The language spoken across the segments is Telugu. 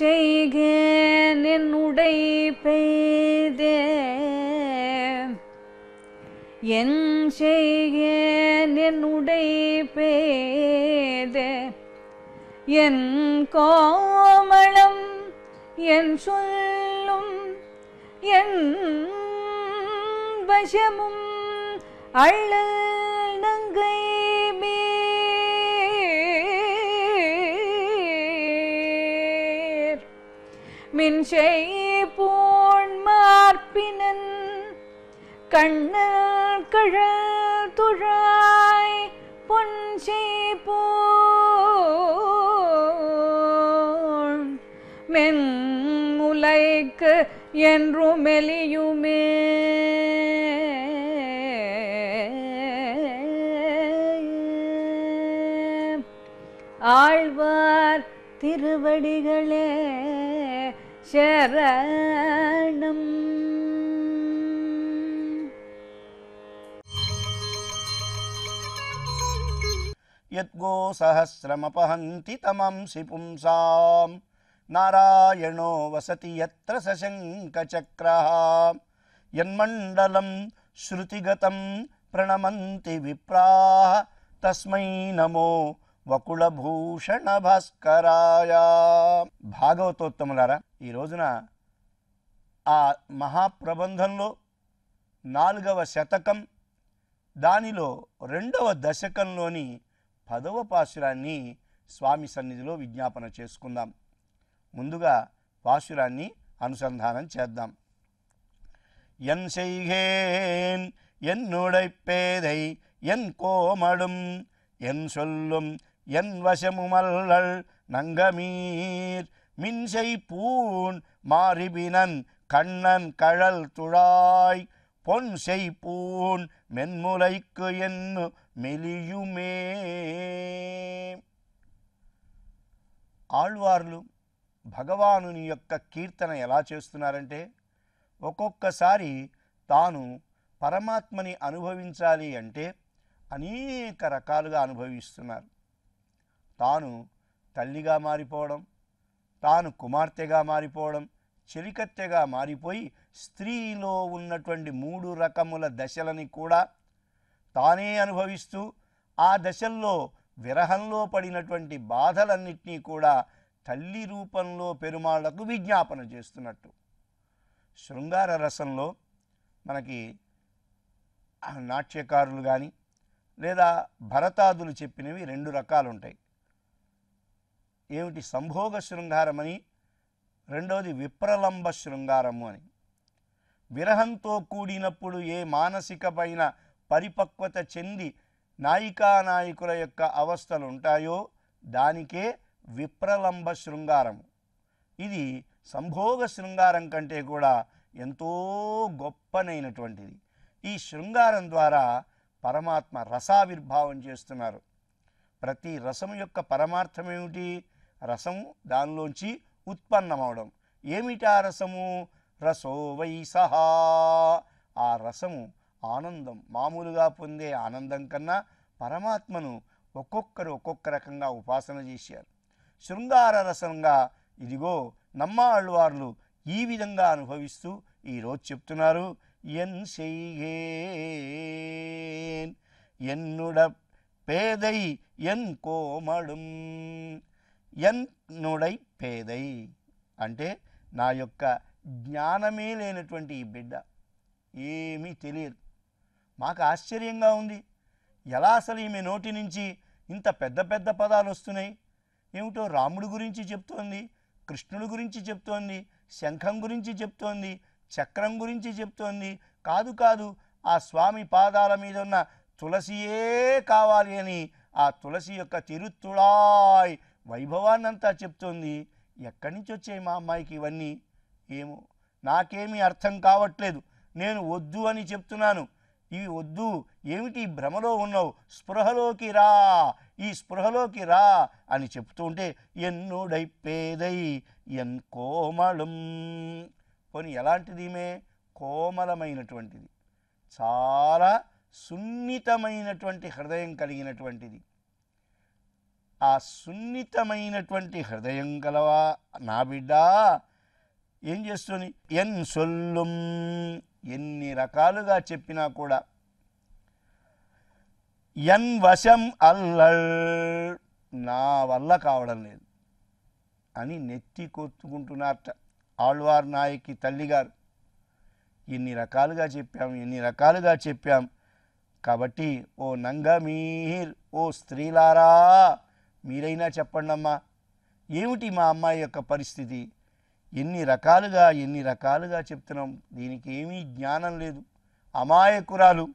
செய்க செய்கேன் என்னுடை பெய்தே. என் செய்கேன் என்னுடை பெய்தே. என் கோமளம் என் சொல்லும் என் வசமும் அள்ளல் நங்கை மின்சை போன் கண்ணல் கழல் துழாய் பொன்சை போன். மென்முலைக்கு என்றும் மெலியுமே. ஆழ்வார் திருவடிகளே शरणम्। यद्गोसहस्रमपहन्ति तमंसि पुंसाम् नारायणो वसति यत्र सशङ्कचक्रं यन्मण्डलं श्रुतिगतं प्रणमन्ति विप्राः। तस्मै नमो వకుళభూషణ భాస్కరాయ భాగవతోత్తములారా ఈ రోజున ఆ మహాప్రబంధంలో నాలుగవ శతకం దానిలో రెండవ దశకంలోని పదవ పాశురాన్ని స్వామి సన్నిధిలో విజ్ఞాపన చేసుకుందాం ముందుగా పాశురాన్ని అనుసంధానం చేద్దాం என் செய்கேன் என்னுடை பேதை என் கோமடும் என் சொல்லும் என் வசமுமல்லள் நங்கமீர் மின்சை பூண் மாறிபினன் கண்ணன் கழல் துழாய் பொன் செய்பூன் மென்முலைக்கு என்னு மெலியுமே ఆళ్వార్లు భగవానుని యొక్క కీర్తన ఎలా చేస్తున్నారంటే ఒక్కొక్కసారి తాను పరమాత్మని అనుభవించాలి అంటే అనేక రకాలుగా అనుభవిస్తున్నారు తాను తల్లిగా మారిపోవడం తాను కుమార్తెగా మారిపోవడం చెలికత్తెగా మారిపోయి స్త్రీలో ఉన్నటువంటి మూడు రకముల దశలని కూడా తానే అనుభవిస్తూ ఆ దశల్లో విరహంలో పడినటువంటి బాధలన్నింటినీ కూడా తల్లి రూపంలో పెరుమాళ్ళకు విజ్ఞాపన చేస్తున్నట్టు. శృంగార రసంలో మనకి నాట్యకారులు కానీ లేదా భరతాదులు చెప్పినవి రెండు రకాలు ఉంటాయి ఏమిటి సంభోగ శృంగారమని? రెండవది విప్రలంబ శృంగారము అని. విరహంతో కూడినప్పుడు ఏ మానసికమైన పరిపక్వత చెంది నాయికా నాయకుల యొక్క అవస్థలు ఉంటాయో దానికే విప్రలంబ శృంగారము. ఇది సంభోగ శృంగారం కంటే కూడా ఎంతో గొప్పనైనటువంటిది. ఈ శృంగారం ద్వారా పరమాత్మ రసావిర్భావం చేస్తున్నారు. ప్రతి రసం యొక్క పరమార్థం ఏమిటి రసము దానిలోంచి ఉత్పన్నమవడం ఏమిటి ఆ రసము రసో వై సహా ఆ రసము ఆనందం మామూలుగా పొందే ఆనందం కన్నా పరమాత్మను ఒక్కొక్కరు ఒక్కొక్క రకంగా ఉపాసన చేశారు శృంగార రసంగా ఇదిగో నమ్మాళ్ళవార్లు ఈ విధంగా అనుభవిస్తూ ఈరోజు చెప్తున్నారు ఎన్ செய்கேன் என்னுட பேதை என் కోమడుం ఎన్నుడై పేదై. అంటే నా యొక్క జ్ఞానమే లేనటువంటి ఈ బిడ్డ. ఏమీ తెలియదు. మాకు ఆశ్చర్యంగా ఉంది. ఎలా అసలు ఈమె నోటి నుంచి ఇంత పెద్ద పెద్ద పదాలు వస్తున్నాయి? ఏమిటో రాముడి గురించి చెప్తోంది కృష్ణుడి గురించి చెప్తోంది శంఖం గురించి చెప్తోంది చక్రం గురించి చెప్తోంది. కాదు కాదు ఆ స్వామి పాదాల మీద ఉన్న తులసియే కావాలి అని ఆ తులసి యొక్క తిరుత్తుళాయ్ వైభవాన్నంతా చెప్తోంది. ఎక్కడి నుంచి వచ్చాయి మా అమ్మాయికి ఇవన్నీ? ఏమో నాకేమీ అర్థం కావట్లేదు. నేను వద్దు అని చెప్తున్నాను. ఇవి వద్దు. ఏమిటి? భ్రమలో ఉన్నావు. స్పృహలోకి రా. ఈ స్పృహలోకి రా అని చెప్తుంటే ఎన్నుడై పేదై ఎన్ కోమళం. పోనీ ఎలాంటిది ఈమె? కోమలమైనటువంటిది. చాలా సున్నితమైనటువంటి హృదయం కలిగినటువంటిది. ఆ సున్నితమైనటువంటి హృదయం గలవా? నా బిడ్డ ఏం చేస్తుంది? ఎన్ సొల్లుం ఎన్ని రకాలుగా చెప్పినా కూడా. ఎన్ వశం అల్లల్ నా వల్ల కావడం లేదు అని నెత్తి కొత్తుకుంటున్నారట ఆళ్వార్ నాయకి తల్లిగారు. ఎన్ని రకాలుగా చెప్పాం ఎన్ని రకాలుగా చెప్పాం. కాబట్టి ఓ నంగమీర్ ఓ స్త్రీలారా మీరైనా చెప్పండి అమ్మా ఏమిటి మా అమ్మాయి యొక్క పరిస్థితి? ఎన్ని రకాలుగా ఎన్ని రకాలుగా చెప్తున్నాం. దీనికి ఏమీ జ్ఞానం లేదు. అమాయకురాలు.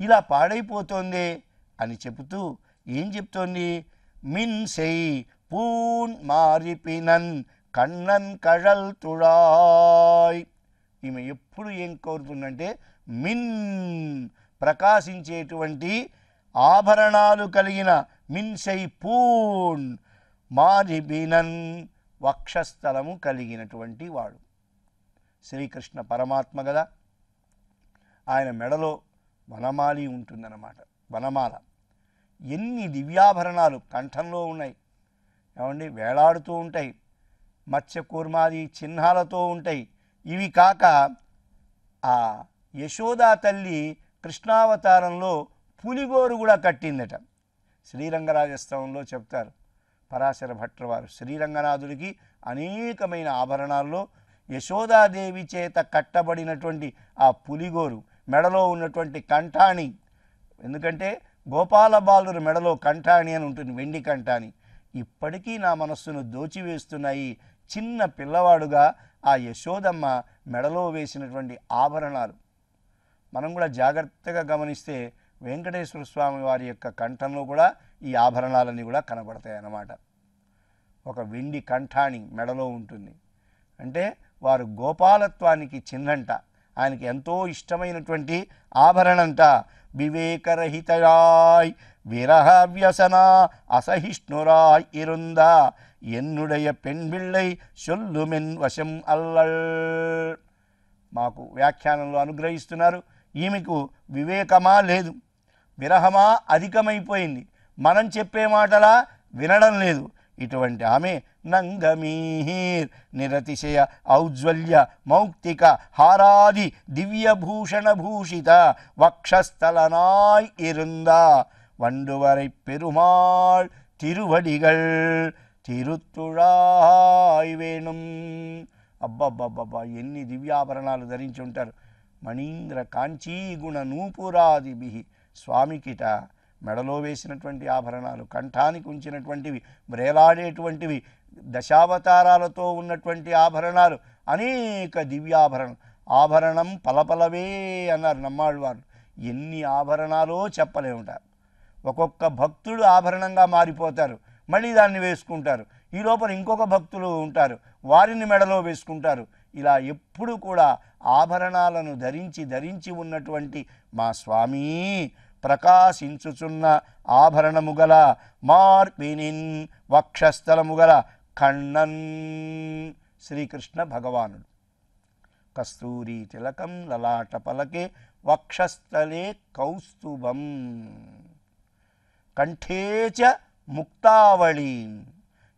ఇలా పాడైపోతోందే అని చెబుతూ ఏం చెప్తోంది? మిన్ సెయ్ పూన్ మారిపినన్ కన్నన్ కళల్ తుడాయ్. ఈమె ఎప్పుడు ఏం కోరుతుందంటే మిన్ ప్రకాశించేటువంటి ఆభరణాలు కలిగిన మిన్సై పూన్ మారిబినన్ వక్షస్థలము కలిగినటువంటి వాడు. శ్రీకృష్ణ పరమాత్మ కదా ఆయన మెడలో వనమాలి ఉంటుందన్నమాట. వనమాల. ఎన్ని దివ్యాభరణాలు కంఠంలో ఉన్నాయి. ఏమండి? వేలాడుతూ ఉంటాయి. మత్స్యకూర్మాది చిహ్నాలతో ఉంటాయి. ఇవి కాక ఆ యశోదా తల్లి కృష్ణావతారంలో పులిగోరు కూడా కట్టిందట. శ్రీరంగరాజస్తవంలో చెప్తారు. పరాశర భట్రవారు శ్రీరంగనాథుడికి అనేకమైన ఆభరణాల్లో యశోదాదేవి చేత కట్టబడినటువంటి ఆ పులిగోరు మెడలో ఉన్నటువంటి కంఠాణి. ఎందుకంటే గోపాలబాలుడు మెడలో కంఠాణి అని ఉంటుంది వెండి కంఠాణి. ఇప్పటికీ నా మనస్సును దోచివేస్తున్నాయి చిన్న పిల్లవాడుగా ఆ యశోదమ్మ మెడలో వేసినటువంటి ఆభరణాలు. మనం కూడా జాగ్రత్తగా గమనిస్తే వెంకటేశ్వర స్వామి వారి యొక్క కంఠంలో కూడా ఈ ఆభరణాలన్నీ కూడా కనబడతాయి అన్నమాట. ఒక వెండి కంఠాణి మెడలో ఉంటుంది. అంటే వారు గోపాలత్వానికి చిహ్నంట. ఆయనకి ఎంతో ఇష్టమైనటువంటి ఆభరణంట. వివేకరహితయాయ్ విరహ వ్యసన అసహిష్ణురాయ్ ఇరుంద. ఎన్నుడయ పెణ్బిళ్ళై సొల్లుమెన్ వశం అల్లల్. మాకు వ్యాఖ్యానంలో అనుగ్రహిస్తున్నారు. ఈమెకు వివేకమా లేదు. విరహమా అధికమైపోయింది మనం చెప్పే మాటలా వినడం లేదు ఇటువంటి ఆమె నంగమీర్ నిరతిశయ ఔజ్వల్య మౌక్తిక హారాది దివ్యభూషణ భూషిత వక్షస్థలనాయ్ ఇరుందా வண்டுவரை பெருமாள் திருவடிகள் తిరుత్తుడాయ్ వేణుం అబ్బబ్బబ్బబ్బా ఎన్ని దివ్యాభరణాలు ధరించి ఉంటారు మణీంద్ర కాంచీగుణ నూపురాదిభి స్వామికిట మెడలో వేసినటువంటి ఆభరణాలు కంఠానికి ఉంచినటువంటివి వ్రేలాడేటువంటివి దశావతారాలతో ఉన్నటువంటి ఆభరణాలు అనేక దివ్యాభరణం ఆభరణం పలపలవే అన్నారు నమ్మాళ్ళవారు ఎన్ని ఆభరణాలో చెప్పలేముంటారు ఒక్కొక్క భక్తుడు ఆభరణంగా మారిపోతారు. మళ్ళీ దాన్ని వేసుకుంటారు. ఈ లోపల ఇంకొక భక్తులు ఉంటారు. వారిని మెడలో వేసుకుంటారు. ఇలా ఎప్పుడు కూడా ఆభరణాలను ధరించి ధరించి ఉన్నటువంటి మా స్వామి ప్రకాశించుచున్న ఆభరణము గల మార్పినిన్ వక్షస్థలము గల శ్రీకృష్ణ భగవానుడు. కస్తూరి తిలకం లలాట పలకే వక్షస్థలే కౌస్తుభం. కంఠేచ ముక్తావళి.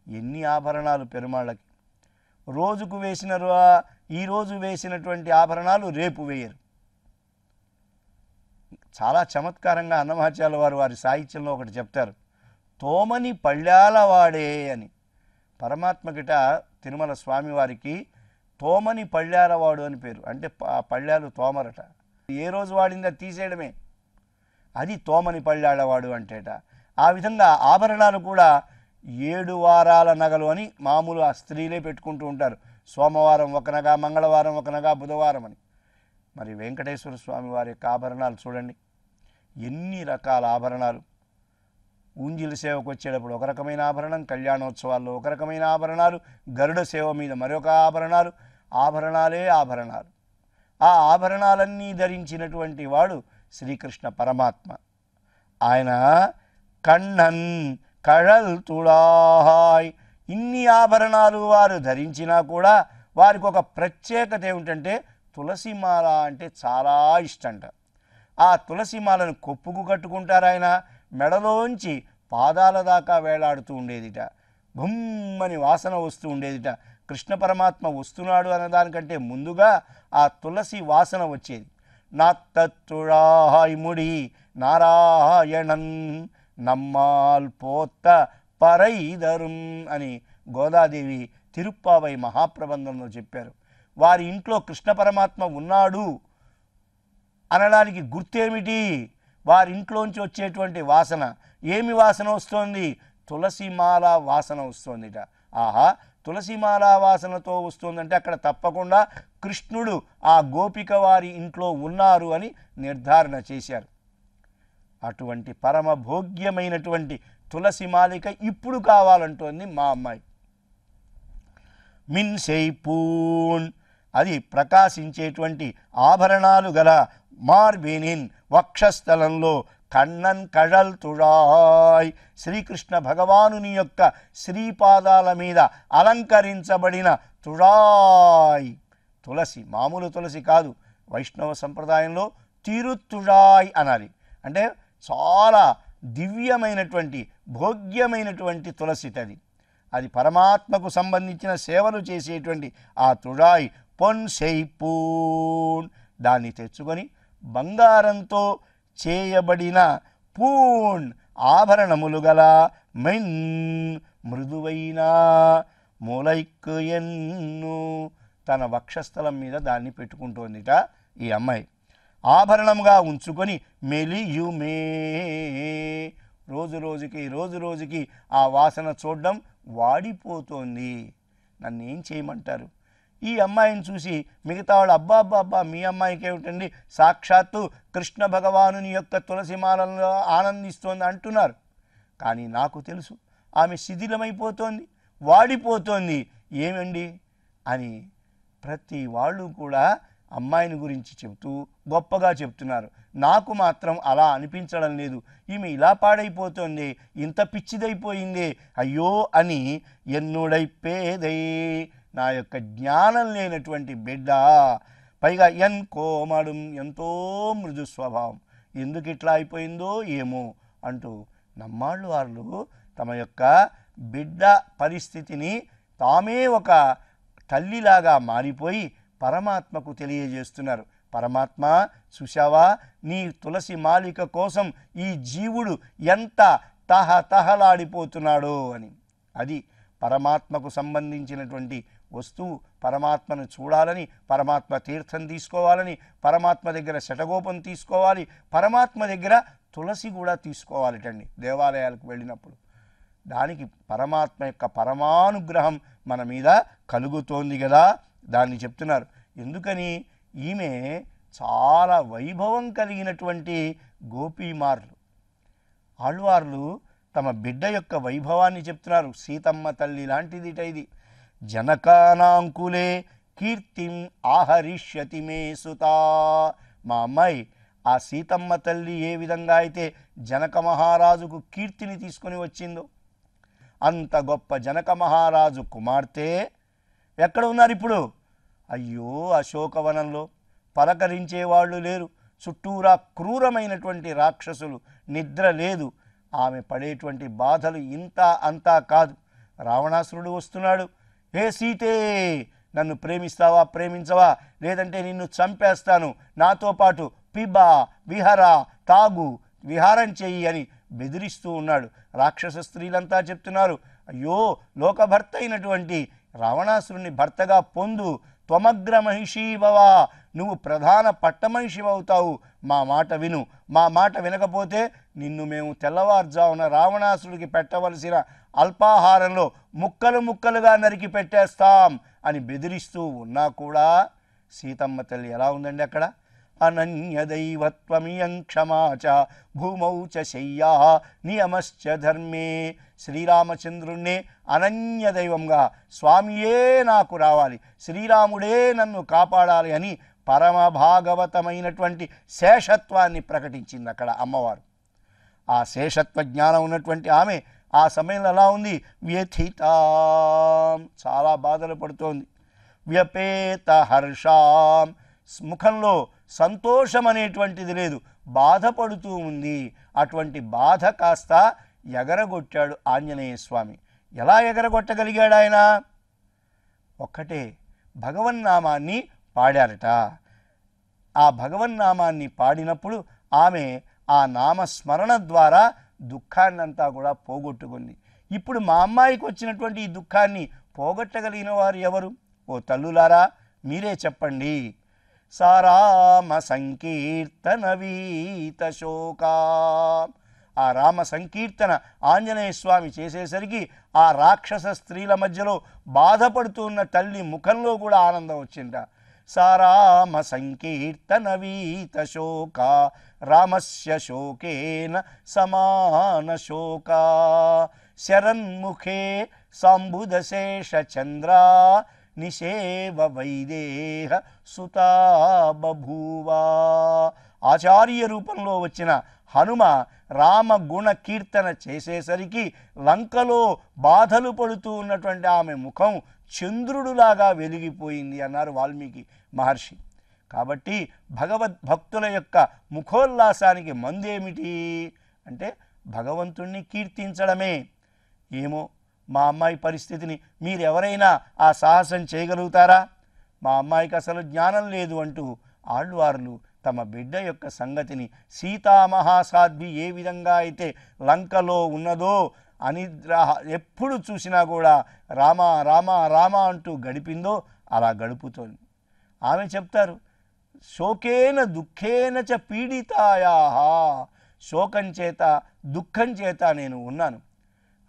ఎన్ని ఆభరణాలు పెరుమాళ్ళకి. రోజుకు వేసిన ఈరోజు వేసినటువంటి ఆభరణాలు రేపు వేయరు. చాలా చమత్కారంగా అన్నమాచార్య వారు వారి సాహిత్యంలో ఒకటి చెప్తారు. తోమని పళ్ళాలవాడే అని. పరమాత్మకిట తిరుమల స్వామివారికి తోమని పళ్ళాలవాడు అని పేరు. అంటే పళ్ళాలు తోమరట. ఏ రోజు వాడిందా తీసేయడమే. అది తోమని పళ్ళాలవాడు అంటేట. ఆ విధంగా ఆభరణాలు కూడా ఏడు వారాల నగలు అని మామూలు ఆ స్త్రీలే పెట్టుకుంటూ ఉంటారు. సోమవారం ఒక నగ మంగళవారం ఒక నగ బుధవారం అని. మరి వెంకటేశ్వర స్వామి వారి యొక్క ఆభరణాలు చూడండి. ఎన్ని రకాల ఆభరణాలు? ఊంజిల సేవకు వచ్చేటప్పుడు ఒక రకమైన ఆభరణం కళ్యాణోత్సవాల్లో ఒక రకమైన ఆభరణాలు గరుడ సేవ మీద మరొక ఆభరణాలు ఆభరణాలే ఆభరణాలు. ఆ ఆభరణాలన్నీ ధరించినటువంటి వాడు శ్రీకృష్ణ పరమాత్మ. ఆయన కണ്ണన్ కళల్ తుడాహాయ్ ఇన్ని ఆభరణాలు వారు ధరించినా కూడా వారికి ఒక ప్రత్యేకత ఏమిటంటే తులసిమాల అంటే చాలా ఇష్టంట. ఆ తులసిమాలను కొప్పుకు కట్టుకుంటారాయన మెడలోంచి పాదాల దాకా వేలాడుతూ ఉండేదిట. భుమ్మని వాసన వస్తూ ఉండేదిట. కృష్ణ పరమాత్మ వస్తున్నాడు అన్నదానికంటే ముందుగా ఆ తులసి వాసన వచ్చేది. నాత్తత్తుళాయిముడి నారాయణన్ నమ్మాల్ పోత్త పరైదరుం అని గోదాదేవి తిరుప్పావై మహాప్రబంధంలో చెప్పారు. వారి ఇంట్లో కృష్ణ పరమాత్మ ఉన్నాడు అనడానికి గుర్తేమిటి? వారి ఇంట్లోంచి వచ్చేటువంటి వాసన. ఏమి వాసన వస్తోంది? తులసిమాల వాసన వస్తోందిట. ఆహా తులసిమాల వాసనతో వస్తుందంటే అక్కడ తప్పకుండా కృష్ణుడు ఆ గోపిక వారి ఇంట్లో ఉన్నారు అని నిర్ధారణ చేశారు. అటువంటి పరమ భోగ్యమైనటువంటి తులసి మాలిక ఇప్పుడు కావాలంటోంది మా అమ్మాయి. మిన్ పూన్. అది ప్రకాశించేటువంటి ఆభరణాలు గల మార్బినిన్ వక్షస్థలంలో కన్నన్ కడల్ తుడాయ్ శ్రీకృష్ణ భగవానుని యొక్క శ్రీపాదాల మీద అలంకరించబడిన తుడాయ్ తులసి మామూలు తులసి కాదు వైష్ణవ సంప్రదాయంలో తిరుతుడాయ్ అనాలి. అంటే చాలా దివ్యమైనటువంటి భోగ్యమైనటువంటి తులసి తది. అది పరమాత్మకు సంబంధించిన సేవలు చేసేటువంటి ఆ తుడాయ్ పొన్ సెయిపూన్ దాన్ని తెచ్చుకొని బంగారంతో చేయబడిన పూణ్ ఆభరణములు గల మెన్ మృదువైన మూలైక్కు ఎన్ను తన వక్షస్థలం మీద దాన్ని పెట్టుకుంటోందిట ఈ అమ్మాయి. ఆభరణంగా ఉంచుకొని మెలియుమే. రోజు రోజుకి రోజు రోజుకి ఆ వాసన చూడడం వాడిపోతోంది. నన్ను ఏం చేయమంటారు? ఈ అమ్మాయిని చూసి మిగతా వాళ్ళు అబ్బా అబ్బా అబ్బా మీ అమ్మాయికి ఏమిటండి? సాక్షాత్తు కృష్ణ భగవానుని యొక్క తులసిమాలలో ఆనందిస్తోంది అంటున్నారు. కానీ నాకు తెలుసు ఆమె శిథిలమైపోతోంది వాడిపోతోంది. ఏమండి? అని ప్రతి వాళ్ళు కూడా అమ్మాయిని గురించి చెబుతూ గొప్పగా చెప్తున్నారు నాకు మాత్రం అలా అనిపించడం లేదు. ఈమె ఇలా పాడైపోతుంది ఇంత పిచ్చిదైపోయింది అయ్యో అని ఎన్నుడైపోయేదై నా యొక్క జ్ఞానం లేనటువంటి బిడ్డ. పైగా ఎన్ కోమడం ఎంతో మృదు స్వభావం. ఎందుకు ఇట్లా అయిపోయిందో ఏమో అంటూ నమ్మాళ్ళు వాళ్ళు తమ యొక్క బిడ్డ పరిస్థితిని తామే ఒక తల్లిలాగా మారిపోయి పరమాత్మకు తెలియజేస్తున్నారు. పరమాత్మ చూశావా? నీ తులసి మాలిక కోసం ఈ జీవుడు ఎంత తహ తహలాడిపోతున్నాడో అని. అది పరమాత్మకు సంబంధించినటువంటి వస్తూ పరమాత్మను చూడాలని పరమాత్మ తీర్థం తీసుకోవాలని పరమాత్మ దగ్గర శటగోపం తీసుకోవాలి పరమాత్మ దగ్గర తులసి కూడా తీసుకోవాలిటండి దేవాలయాలకు వెళ్ళినప్పుడు. దానికి పరమాత్మ యొక్క పరమానుగ్రహం మన మీద కలుగుతోంది కదా దాన్ని చెప్తున్నారు. ఎందుకని? ఈమె చాలా వైభవం కలిగినటువంటి గోపీమార్లు. ఆళ్వార్లు తమ బిడ్డ యొక్క వైభవాన్ని చెప్తున్నారు. సీతమ్మ తల్లి లాంటిది ఇది. జనకానాంకులే కీర్తిం ఆహరిష్యతి మే సుతా. మా అమ్మాయి ఆ సీతమ్మ తల్లి ఏ విధంగా అయితే జనక మహారాజుకు కీర్తిని తీసుకొని వచ్చిందో అంత గొప్ప జనక మహారాజు కుమార్తె ఎక్కడ ఉన్నారు ఇప్పుడు? అయ్యో అశోకవనంలో పలకరించేవాళ్ళు లేరు. చుట్టూరా క్రూరమైనటువంటి రాక్షసులు నిద్ర లేదు. ఆమె పడేటువంటి బాధలు ఇంత అంతా కాదు. రావణాసురుడు వస్తున్నాడు. ఏ సీతే నన్ను ప్రేమిస్తావా ప్రేమించవా? లేదంటే నిన్ను చంపేస్తాను. నాతో పాటు పిబా విహర తాగు విహారం చెయ్యి అని బెదిరిస్తూ ఉన్నాడు. రాక్షస స్త్రీలంతా చెప్తున్నారు అయ్యో లోకభర్త అయినటువంటి రావణాసురుని భర్తగా పొందు. త్వమగ్ర మహిషీభవా నువ్వు ప్రధాన పట్టమహిషివవుతావు మా మాట విను. మా మాట వినకపోతే నిన్ను మేము తెల్లవారుజామున రావణాసుడికి పెట్టవలసిన అల్పాహారంలో ముక్కలు ముక్కలుగా నరికి పెట్టేస్తాం అని బెదిరిస్తూ ఉన్నా కూడా సీతమ్మ తల్లి ఎలా ఉందండి అక్కడ? అనన్యదైవత్వమియం క్షమాచ భూమౌ చ శయ్యా నియమశ్చ ధర్మే శ్రీరామచంద్రుణ్ణే అనన్య దైవంగా స్వామియే నాకు రావాలి శ్రీరాముడే నన్ను కాపాడాలి అని పరమ భాగవతమైనటువంటి శేషత్వాన్ని ప్రకటించింది అక్కడ అమ్మవారు. ఆ శేషత్వ జ్ఞానం ఉన్నటువంటి ఆమె ఆ సమయంలో ఎలా ఉంది? వ్యథిత. చాలా బాధలు పడుతోంది. వ్యపేత హర్షాం. ముఖంలో సంతోషం అనేటువంటిది లేదు. బాధపడుతూ ఉంది. అటువంటి బాధ కాస్త ఎగరగొట్టాడు ఆంజనేయ స్వామి. ఎలా ఎగరగొట్టగలిగాడు ఆయన? ఒక్కటే. భగవన్నామాన్ని పాడారట. ఆ భగవన్నామాన్ని పాడినప్పుడు ఆమె ఆ నామస్మరణ ద్వారా దుఃఖాన్నంతా కూడా పోగొట్టుకుంది. ఇప్పుడు మా అమ్మాయికి వచ్చినటువంటి ఈ దుఃఖాన్ని పోగొట్టగలిగిన వారు ఎవరు? ఓ తల్లులారా మీరే చెప్పండి. సారామ సంకీర్తన వీత శోకా. ఆ రామ సంకీర్తన ఆంజనేయ స్వామి చేసేసరికి ఆ రాక్షస స్త్రీల మధ్యలో బాధపడుతున్న తల్లి ముఖంలో కూడా ఆనందం వచ్చింట సారామ సంకీర్తన వీత శోక రామస్య శోకేన సమాన శోకా. శరన్ముఖే సాంబుదశేష చంద్ర నిషేవ వైదేహ సుతా బభూవా. ఆచార్య రూపంలో వచ్చిన హనుమ రామ గుణ కీర్తన చేసేసరికి లంకలో బాధలు పడుతూ ఉన్నటువంటి ఆమె ముఖం చంద్రుడులాగా వెలిగిపోయింది అన్నారు వాల్మీకి మహర్షి. కాబట్టి భగవద్భక్తుల యొక్క ముఖోల్లాసానికి మందేమిటి? అంటే భగవంతుణ్ణి కీర్తించడమే. ఏమో మా అమ్మాయి పరిస్థితిని మీరు ఎవరైనా ఆ సాహసం చేయగలుగుతారా? మా అమ్మాయికి అసలు జ్ఞానం లేదు అంటూ ఆళ్వార్లు తమ బిడ్డ యొక్క సంగతిని సీతామహాసాధ్వి ఏ విధంగా అయితే లంకలో ఉన్నదో అనిద్రాహ ఎప్పుడు చూసినా కూడా రామ రామ రామ అంటూ గడిపిందో అలా గడుపుతోంది. ఆమె చెప్తారు శోకేన దుఃఖేన చ పీడితాయా శోకం చేత దుఃఖం చేత నేను ఉన్నాను.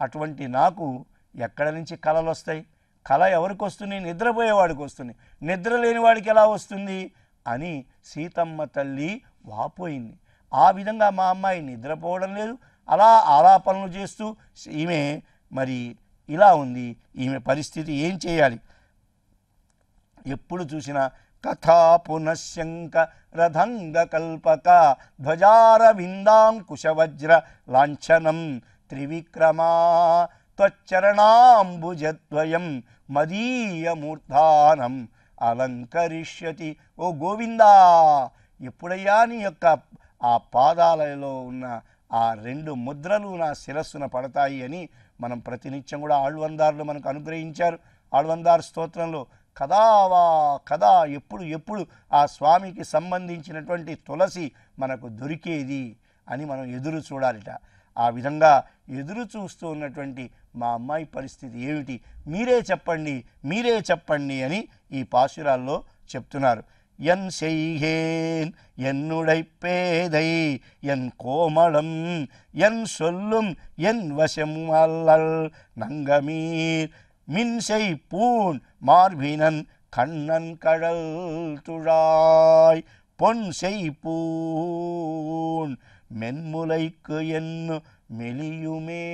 అటువంటి నాకు ఎక్కడ నుంచి కళలు వస్తాయి? కళ ఎవరికి వస్తుంది? నిద్రపోయేవాడికి వస్తుంది. నిద్ర లేని వాడికి ఎలా వస్తుంది? అని సీతమ్మ తల్లి వాపోయింది. ఆ విధంగా మా అమ్మాయి నిద్రపోవడం లేదు అలా ఆలాపనలు చేస్తూ ఈమె మరి ఇలా ఉంది ఈమె పరిస్థితి ఏం చేయాలి? ఎప్పుడు చూసినా కథా పునశ్శంక రథంగ కల్పక ధ్వజార విందాంకుశవజ్ర లాంఛనం త్రివిక్రమా త్వచ్చరణాంబుజద్వయం మదీయమూర్ధానం అలంకరిష్యతి. ఓ గోవిందా ఎప్పుడయ్యా నీ యొక్క ఆ పాదాలలో ఉన్న ఆ రెండు ముద్రలు నా శిరస్సున పడతాయి అని మనం ప్రతినిత్యం కూడా ఆళ్వందారులు మనకు అనుగ్రహించారు. ఆళ్వందార్ స్తోత్రంలో కదావా కదా ఎప్పుడు ఎప్పుడు ఆ స్వామికి సంబంధించినటువంటి తులసి మనకు దొరికేది? అని మనం ఎదురు చూడాలిట. ఆ విధంగా ఎదురు చూస్తూ ఉన్నటువంటి మా అమ్మాయి పరిస్థితి ఏమిటి? మీరే చెప్పండి మీరే చెప్పండి అని ఈ పాశురాల్లో చెప్తున్నారు. ఎన్ செய்கேன் என்னுடை பேதை என் கோமளம் என் சொல்லும் என் வசம் அல்லல் நங்கமீர் மின்செய் பூன் மார்பினன் கண்ணன் கடல் துழாய் பொன் செய் பூன் మెన్ములైకు ఎన్ను మెలియుమే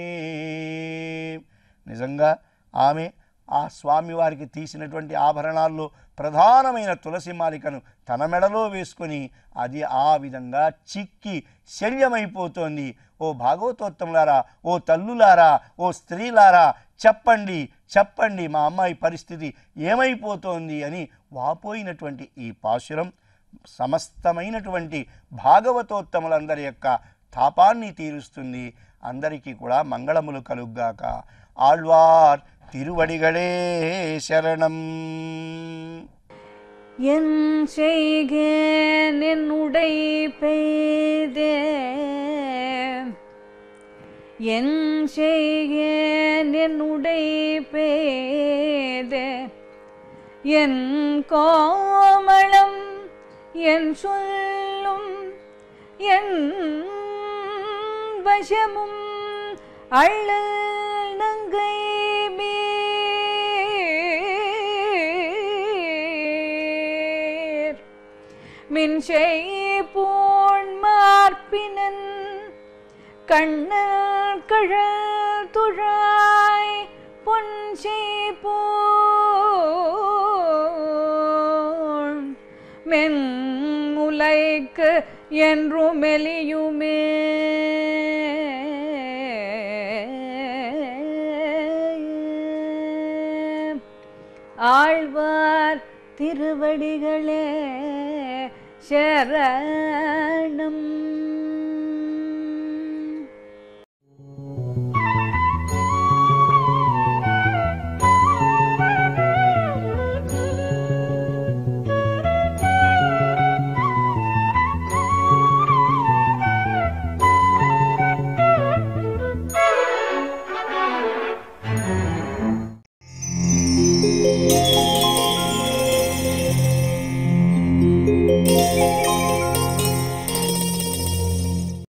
నిజంగా ఆమె ఆ స్వామివారికి తీసినటువంటి ఆభరణాల్లో ప్రధానమైన తులసి మాలికను తన మెడలో వేసుకొని అది ఆ విధంగా చిక్కి శల్యమైపోతోంది. ఓ భాగవతోత్తములారా ఓ తల్లులారా ఓ స్త్రీలారా చెప్పండి చెప్పండి మా అమ్మాయి పరిస్థితి ఏమైపోతోంది అని వాపోయినటువంటి ఈ పాశురం సమస్తమైనటువంటి భాగవతోత్తములందరి యొక్క తాపాన్ని తీరుస్తుంది. అందరికీ కూడా మంగళములు కలుగ్గాక. ఆళ్వార్ திருவடிகளே சரணம். என் செய்க நின்னுடை பெய்தே. என் செய்க நின்னுடை பெய்தே. என் கோமளம் என் சொல்லும் என் வசமும் அள்ளல் நங்கை மின்சை பூண் மார்பினன் கண்ணல் கழல் துழாய் பொன்சே பூண் மென்முலைக்கு என்றும் மெலியுமே ஆழ்வார் திருவடிகளே शरणम्